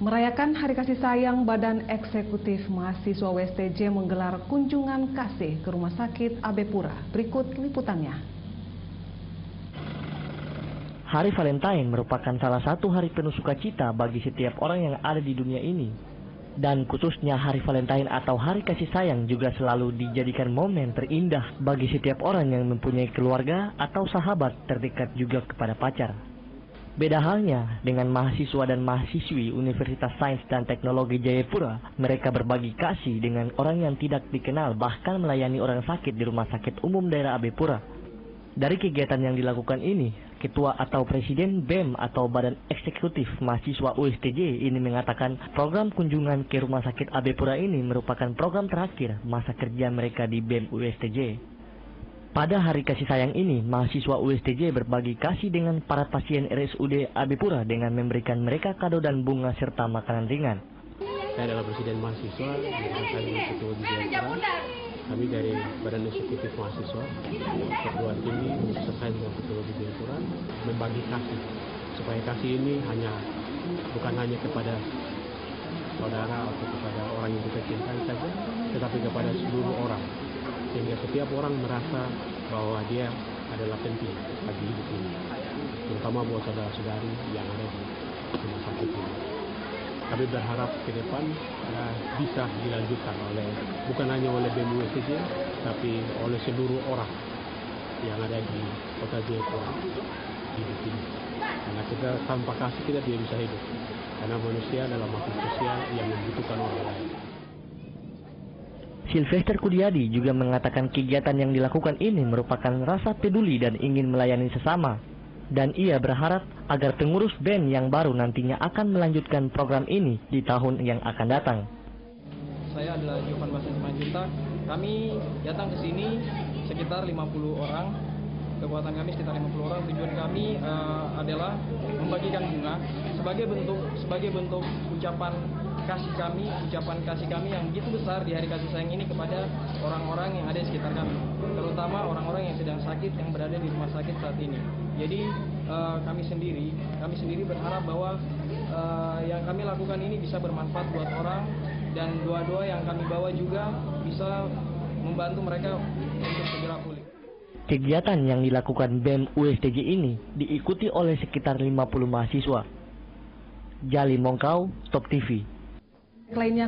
Merayakan Hari Kasih Sayang, Badan Eksekutif Mahasiswa WSTJ menggelar kunjungan kasih ke Rumah Sakit AB Pura. Berikut liputannya. Hari Valentine merupakan salah satu hari penuh sukacita bagi setiap orang yang ada di dunia ini. Dan khususnya Hari Valentine atau Hari Kasih Sayang juga selalu dijadikan momen terindah bagi setiap orang yang mempunyai keluarga atau sahabat terdekat juga kepada pacar. Beda halnya dengan mahasiswa dan mahasiswi Universitas Sains dan Teknologi Jayapura, mereka berbagi kasih dengan orang yang tidak dikenal bahkan melayani orang sakit di Rumah Sakit Umum Daerah AB Pura. Dari kegiatan yang dilakukan ini, Ketua atau Presiden BEM atau Badan Eksekutif Mahasiswa USTJ ini mengatakan program kunjungan ke Rumah Sakit AB Pura ini merupakan program terakhir masa kerja mereka di BEM USTJ. Pada hari kasih sayang ini, mahasiswa USTJ berbagi kasih dengan para pasien RSUD Abipura dengan memberikan mereka kado dan bunga serta makanan ringan. Saya adalah Presiden Mahasiswa, kami Ketua Jayapura. Kami dari Badan Eksekutif Mahasiswa, perguruan tinggi Universitas dan Teknologi Jayapura, membagi kasih. Supaya kasih ini hanya bukan hanya kepada saudara atau kepada orang yang kita cintai saja, tetapi kepada seluruh orang sehingga setiap orang merasa bahwa dia adalah penting bagi hidup ini. Terutama buat saudara-saudari yang ada di rumah sakit ini. Kami berharap ke depan uh, bisa dilanjutkan oleh bukan hanya oleh BMUSJ tapi oleh seluruh orang yang ada di kota Jayapura hidup ini. Karena kita tanpa kasih kita tidak bisa hidup. Karena manusia adalah makhluk sosial yang membutuhkan orang lain Sylvester Kudiadi juga mengatakan kegiatan yang dilakukan ini merupakan rasa peduli dan ingin melayani sesama. Dan ia berharap agar pengurus band yang baru nantinya akan melanjutkan program ini di tahun yang akan datang. Saya adalah Jovan Basen Simanjuntak. Kami datang ke sini sekitar 50 orang. Kekuatan kami sekitar 50 orang. Tujuan kami uh, adalah membagikan bunga sebagai bentuk sebagai bentuk ucapan kasih kami, ucapan kasih kami yang begitu besar di hari kasih sayang ini kepada orang-orang yang ada di sekitar kami, terutama orang-orang yang sedang sakit yang berada di rumah sakit saat ini. Jadi uh, kami sendiri, kami sendiri berharap bahwa uh, yang kami lakukan ini bisa bermanfaat buat orang dan doa-doa yang kami bawa juga bisa membantu mereka untuk segera pulih. Kegiatan yang dilakukan BEM USTJ ini diikuti oleh sekitar 50 mahasiswa. Jali Mongkau, Top TV. Lainnya